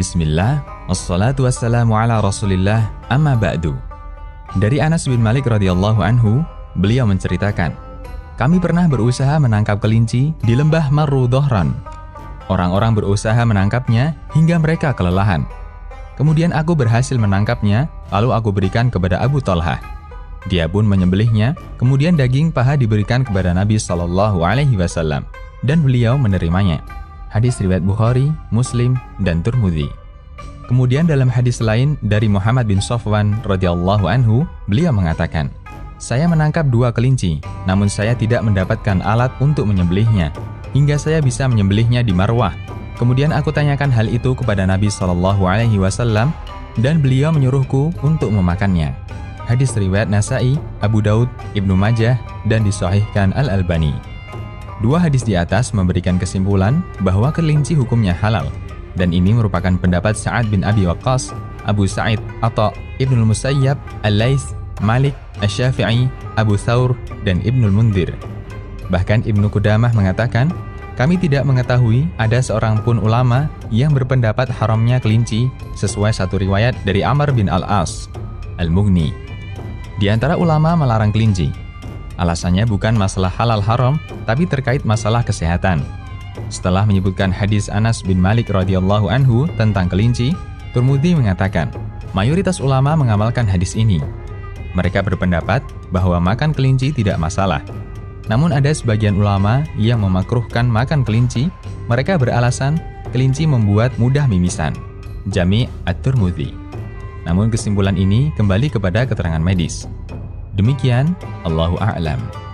Bismillah, wassalatu wassalamu ala rasulillah, amma ba'du. Dari Anas bin Malik radhiyallahu anhu, beliau menceritakan, kami pernah berusaha menangkap kelinci di lembah Maru Dohran. Orang-orang berusaha menangkapnya hingga mereka kelelahan. Kemudian aku berhasil menangkapnya, lalu aku berikan kepada Abu Talha. Dia pun menyembelihnya, kemudian daging paha diberikan kepada Nabi Shallallahu Alaihi Wasallam, dan beliau menerimanya. Hadis riwayat Bukhari, Muslim, dan Turmudi. Kemudian dalam hadis lain dari Muhammad bin Sofwan radhiyallahu anhu, beliau mengatakan, saya menangkap dua kelinci, namun saya tidak mendapatkan alat untuk menyembelihnya, hingga saya bisa menyembelihnya di Marwah. Kemudian aku tanyakan hal itu kepada Nabi Shallallahu Alaihi Wasallam, dan beliau menyuruhku untuk memakannya. Hadis riwayat Nasai, Abu Daud, Ibnu Majah, dan disahihkan Al-Albani. Dua hadis di atas memberikan kesimpulan bahwa kelinci hukumnya halal, dan ini merupakan pendapat Sa'ad bin Abi Waqqas, Abu Sa'id, atau Ibnu Musayyab, Al-Laits, Malik, Asy-Syafi'i, Abu Thawr, dan Ibnul Mundir. Bahkan Ibnu Qudamah mengatakan, kami tidak mengetahui ada seorang pun ulama yang berpendapat haramnya kelinci sesuai satu riwayat dari Amr bin Al-As, Al-Mughni. Di antara ulama melarang kelinci. Alasannya bukan masalah halal haram, tapi terkait masalah kesehatan. Setelah menyebutkan hadis Anas bin Malik radhiyallahu anhu tentang kelinci, Turmudi mengatakan, mayoritas ulama mengamalkan hadis ini, mereka berpendapat bahwa makan kelinci tidak masalah. Namun ada sebagian ulama yang memakruhkan makan kelinci, mereka beralasan kelinci membuat mudah mimisan. Jami At-Turmudzi. Namun kesimpulan ini kembali kepada keterangan medis. Demikian, Allahu a'lam.